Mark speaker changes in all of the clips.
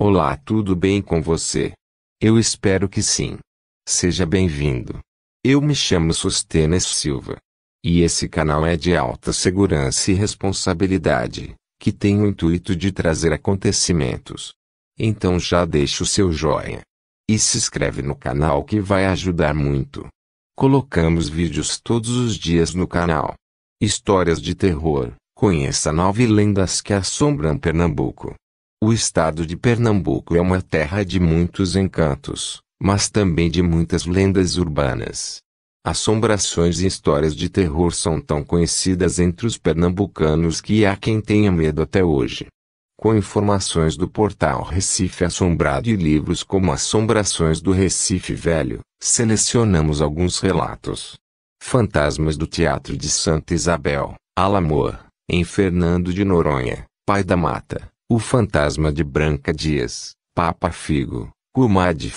Speaker 1: Olá, tudo bem com você? Eu espero que sim. Seja bem-vindo. Eu me chamo Sostenes Silva. E esse canal é de alta segurança e responsabilidade, que tem o intuito de trazer acontecimentos. Então já deixa o seu joinha. E se inscreve no canal que vai ajudar muito. Colocamos vídeos todos os dias no canal. Histórias de terror, conheça nove lendas que assombram Pernambuco. O estado de Pernambuco é uma terra de muitos encantos, mas também de muitas lendas urbanas. Assombrações e histórias de terror são tão conhecidas entre os pernambucanos que há quem tenha medo até hoje. Com informações do portal Recife Assombrado e livros como Assombrações do Recife Velho, selecionamos alguns relatos. Fantasmas do Teatro de Santa Isabel, Alamoa, em Fernando de Noronha, Pai da Mata, o Fantasma de Branca Dias, Papa Figo, Cumá de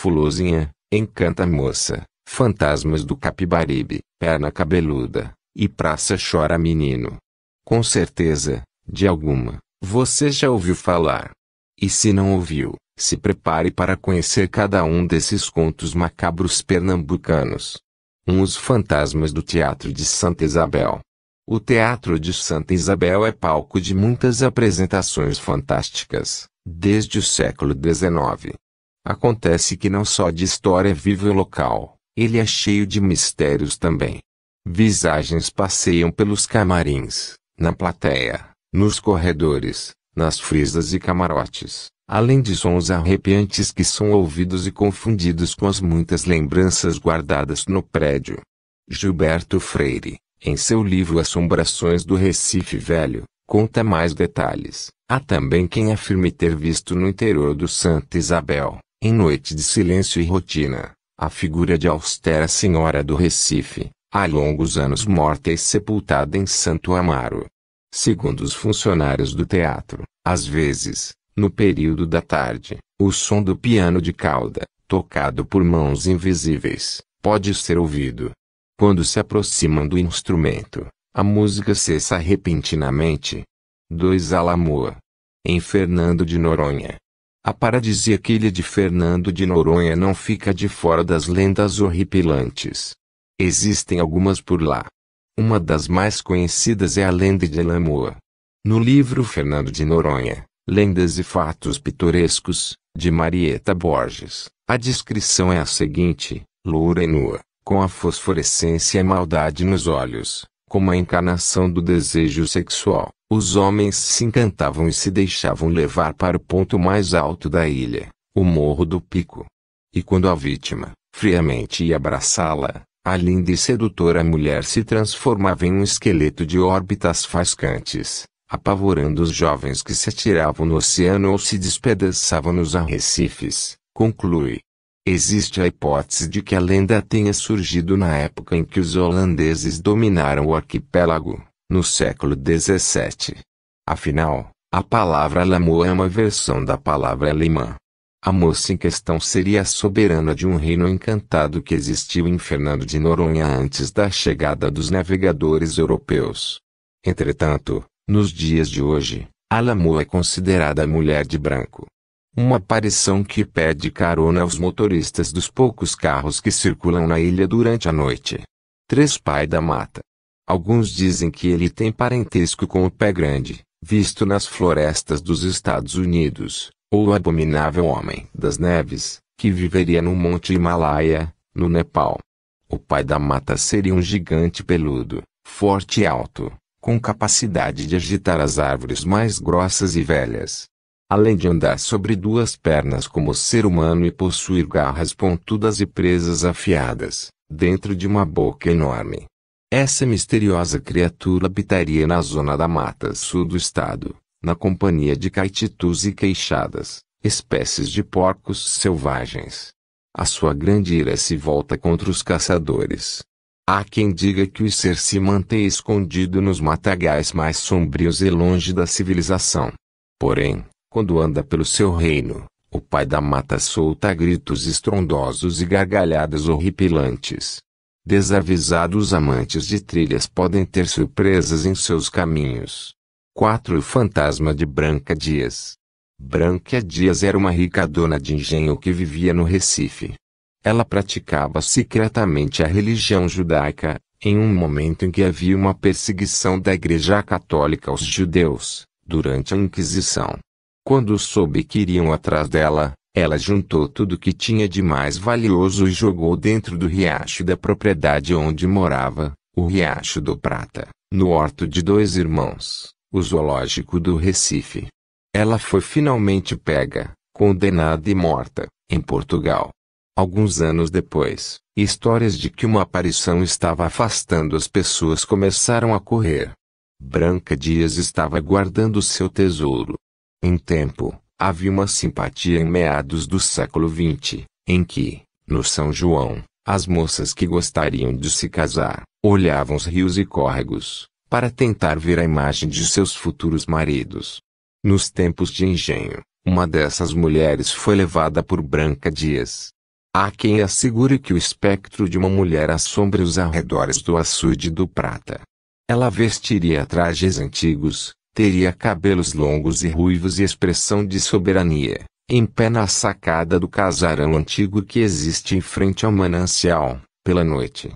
Speaker 1: Encanta Moça, Fantasmas do Capibaribe, Perna Cabeluda, e Praça Chora Menino. Com certeza, de alguma, você já ouviu falar. E se não ouviu, se prepare para conhecer cada um desses contos macabros pernambucanos. Um Os Fantasmas do Teatro de Santa Isabel. O Teatro de Santa Isabel é palco de muitas apresentações fantásticas, desde o século XIX. Acontece que não só de história vive o local, ele é cheio de mistérios também. Visagens passeiam pelos camarins, na plateia, nos corredores, nas frisas e camarotes, além de sons arrepiantes que são ouvidos e confundidos com as muitas lembranças guardadas no prédio. Gilberto Freire, em seu livro Assombrações do Recife Velho, conta mais detalhes. Há também quem afirme ter visto no interior do Santa Isabel, em noite de silêncio e rotina, a figura de austera senhora do Recife, há longos anos morta e sepultada em Santo Amaro. Segundo os funcionários do teatro, às vezes, no período da tarde, o som do piano de cauda, tocado por mãos invisíveis, pode ser ouvido. Quando se aproximam do instrumento, a música cessa repentinamente. 2 Alamoa. Em Fernando de Noronha, a paradisíaca ilha de Fernando de Noronha não fica de fora das lendas horripilantes. Existem algumas por lá. Uma das mais conhecidas é a lenda de Lamoa. No livro Fernando de Noronha, Lendas e Fatos Pitorescos, de Marieta Borges, a descrição é a seguinte, loura e nua, com a fosforescência e maldade nos olhos, como a encarnação do desejo sexual. Os homens se encantavam e se deixavam levar para o ponto mais alto da ilha, o Morro do Pico. E quando a vítima, friamente ia abraçá-la, a linda e sedutora mulher se transformava em um esqueleto de órbitas fascantes, apavorando os jovens que se atiravam no oceano ou se despedaçavam nos arrecifes, conclui. Existe a hipótese de que a lenda tenha surgido na época em que os holandeses dominaram o arquipélago no século XVII. Afinal, a palavra Lamoa é uma versão da palavra alemã. A moça em questão seria a soberana de um reino encantado que existiu em Fernando de Noronha antes da chegada dos navegadores europeus. Entretanto, nos dias de hoje, a Lamoa é considerada a mulher de branco. Uma aparição que pede carona aos motoristas dos poucos carros que circulam na ilha durante a noite. Três Pai da Mata. Alguns dizem que ele tem parentesco com o pé grande, visto nas florestas dos Estados Unidos, ou o abominável homem das neves, que viveria no Monte Himalaia, no Nepal. O pai da mata seria um gigante peludo, forte e alto, com capacidade de agitar as árvores mais grossas e velhas. Além de andar sobre duas pernas como ser humano e possuir garras pontudas e presas afiadas, dentro de uma boca enorme. Essa misteriosa criatura habitaria na zona da mata sul do estado, na companhia de caititus e queixadas, espécies de porcos selvagens. A sua grande ira se volta contra os caçadores. Há quem diga que o ser se mantém escondido nos matagais mais sombrios e longe da civilização. Porém, quando anda pelo seu reino, o pai da mata solta gritos estrondosos e gargalhadas horripilantes. Desavisados amantes de trilhas podem ter surpresas em seus caminhos. 4. O Fantasma de Branca Dias. Branca Dias era uma rica dona de engenho que vivia no Recife. Ela praticava secretamente a religião judaica, em um momento em que havia uma perseguição da Igreja Católica aos judeus, durante a Inquisição. Quando soube que iriam atrás dela, ela juntou tudo que tinha de mais valioso e jogou dentro do riacho da propriedade onde morava, o Riacho do Prata, no horto de dois irmãos, o zoológico do Recife. Ela foi finalmente pega, condenada e morta, em Portugal. Alguns anos depois, histórias de que uma aparição estava afastando as pessoas começaram a correr. Branca Dias estava guardando seu tesouro. Em tempo, havia uma simpatia em meados do século XX, em que, no São João, as moças que gostariam de se casar, olhavam os rios e córregos, para tentar ver a imagem de seus futuros maridos. Nos tempos de engenho, uma dessas mulheres foi levada por Branca Dias. Há quem assegure que o espectro de uma mulher assombra os arredores do açude do prata. Ela vestiria trajes antigos, Teria cabelos longos e ruivos e expressão de soberania, em pé na sacada do casarão antigo que existe em frente ao manancial, pela noite.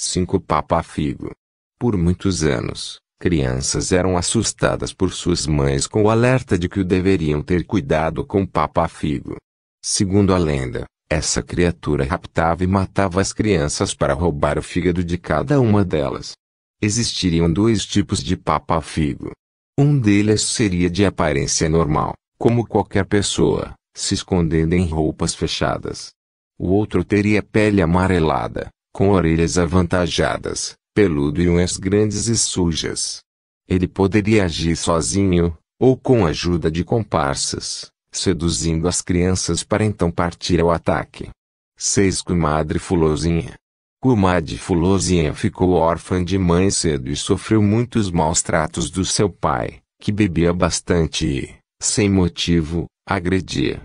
Speaker 1: 5 Papa Figo. Por muitos anos, crianças eram assustadas por suas mães com o alerta de que deveriam ter cuidado com Papa Figo. Segundo a lenda, essa criatura raptava e matava as crianças para roubar o fígado de cada uma delas. Existiriam dois tipos de Papa Figo. Um deles seria de aparência normal, como qualquer pessoa, se escondendo em roupas fechadas. O outro teria pele amarelada, com orelhas avantajadas, peludo e unhas grandes e sujas. Ele poderia agir sozinho, ou com a ajuda de comparsas, seduzindo as crianças para então partir ao ataque. 6. Comadre Fulozinha Comadre Fulozinha ficou órfã de mãe cedo e sofreu muitos maus tratos do seu pai, que bebia bastante e, sem motivo, agredia.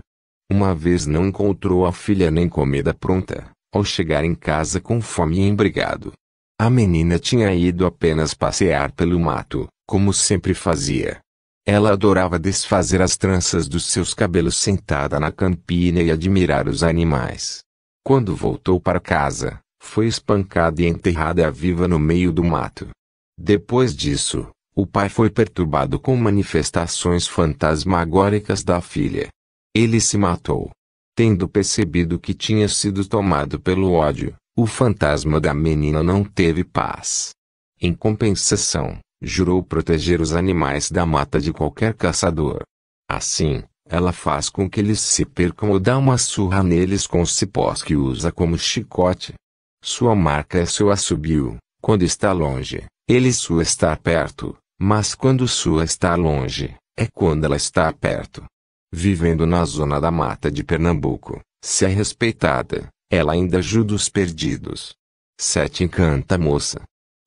Speaker 1: Uma vez não encontrou a filha nem comida pronta, ao chegar em casa com fome e embrigado. A menina tinha ido apenas passear pelo mato, como sempre fazia. Ela adorava desfazer as tranças dos seus cabelos sentada na campina e admirar os animais. Quando voltou para casa, foi espancada e enterrada viva no meio do mato. Depois disso, o pai foi perturbado com manifestações fantasmagóricas da filha. Ele se matou. Tendo percebido que tinha sido tomado pelo ódio, o fantasma da menina não teve paz. Em compensação, jurou proteger os animais da mata de qualquer caçador. Assim, ela faz com que eles se percam ou dá uma surra neles com cipós que usa como chicote. Sua marca é seu assobio, quando está longe, ele sua está perto, mas quando sua está longe, é quando ela está perto. Vivendo na zona da mata de Pernambuco, se é respeitada, ela ainda ajuda os perdidos. 7 Encanta moça.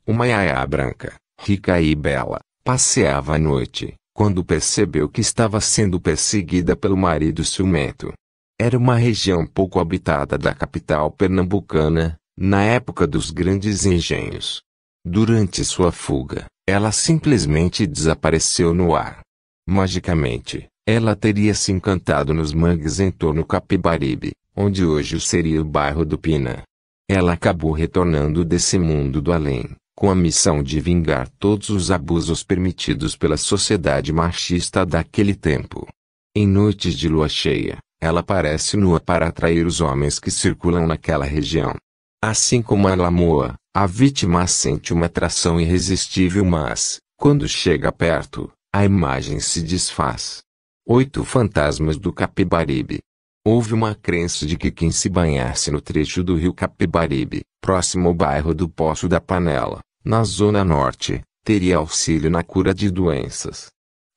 Speaker 1: Uma iaia branca, rica e bela, passeava à noite, quando percebeu que estava sendo perseguida pelo marido ciumento. Era uma região pouco habitada da capital pernambucana, na época dos grandes engenhos. Durante sua fuga, ela simplesmente desapareceu no ar. Magicamente, ela teria se encantado nos mangues em torno Capibaribe, onde hoje seria o bairro do Pina. Ela acabou retornando desse mundo do além, com a missão de vingar todos os abusos permitidos pela sociedade machista daquele tempo. Em noites de lua cheia, ela aparece nua para atrair os homens que circulam naquela região. Assim como a lamoa, a vítima sente uma atração irresistível mas, quando chega perto, a imagem se desfaz. Oito fantasmas do Capibaribe. Houve uma crença de que quem se banhasse no trecho do rio Capibaribe, próximo ao bairro do Poço da Panela, na zona norte, teria auxílio na cura de doenças.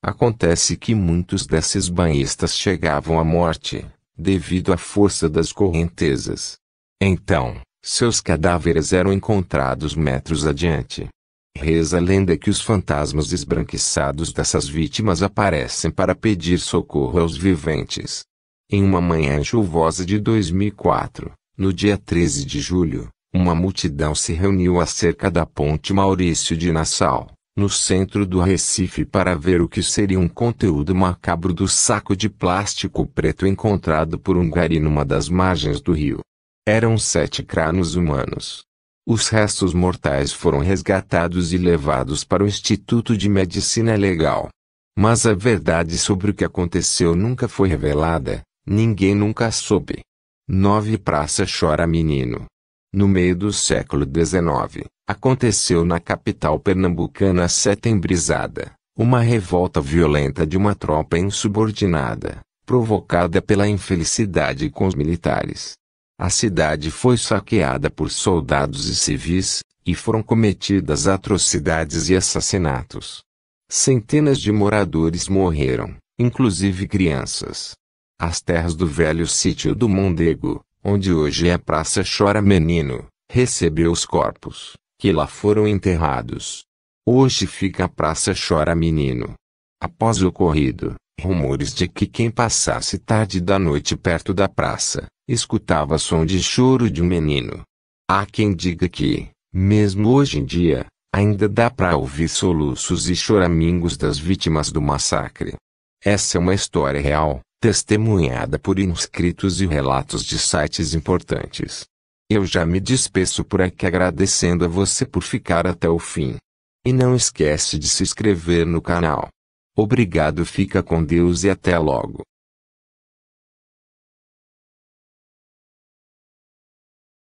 Speaker 1: Acontece que muitos desses banhistas chegavam à morte, devido à força das correntezas. Então, seus cadáveres eram encontrados metros adiante. Reza a lenda que os fantasmas esbranquiçados dessas vítimas aparecem para pedir socorro aos viventes. Em uma manhã chuvosa de 2004, no dia 13 de julho, uma multidão se reuniu acerca da ponte Maurício de Nassau, no centro do Recife para ver o que seria um conteúdo macabro do saco de plástico preto encontrado por um gari numa das margens do rio. Eram sete crânios humanos. Os restos mortais foram resgatados e levados para o Instituto de Medicina Legal. Mas a verdade sobre o que aconteceu nunca foi revelada, ninguém nunca soube. 9 Praça Chora Menino. No meio do século XIX, aconteceu na capital pernambucana setembrizada, uma revolta violenta de uma tropa insubordinada, provocada pela infelicidade com os militares. A cidade foi saqueada por soldados e civis, e foram cometidas atrocidades e assassinatos. Centenas de moradores morreram, inclusive crianças. As terras do velho sítio do Mondego, onde hoje é Praça Chora Menino, recebeu os corpos, que lá foram enterrados. Hoje fica a Praça Chora Menino. Após o ocorrido, rumores de que quem passasse tarde da noite perto da praça, escutava som de choro de um menino. Há quem diga que, mesmo hoje em dia, ainda dá para ouvir soluços e choramingos das vítimas do massacre. Essa é uma história real, testemunhada por inscritos e relatos de sites importantes. Eu já me despeço por aqui agradecendo a você por ficar até o fim. E não esquece de se inscrever no canal. Obrigado fica com Deus e até logo.